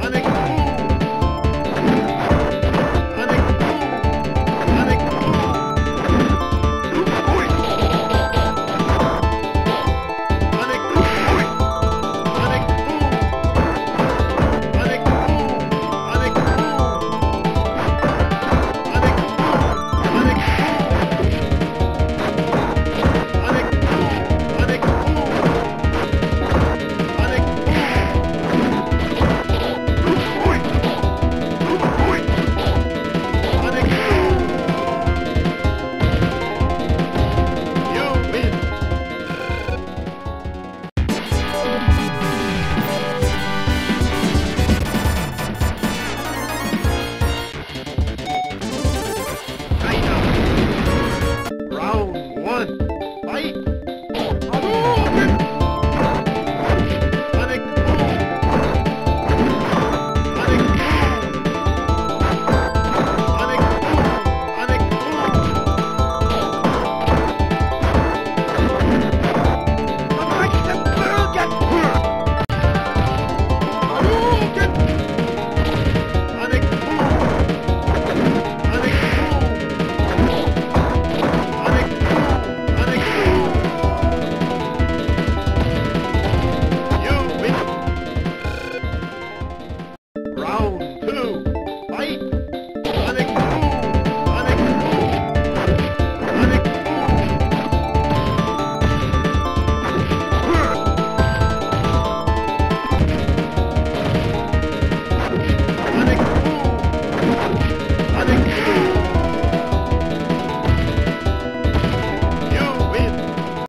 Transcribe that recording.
I'm Panik!